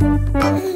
Mm-hmm.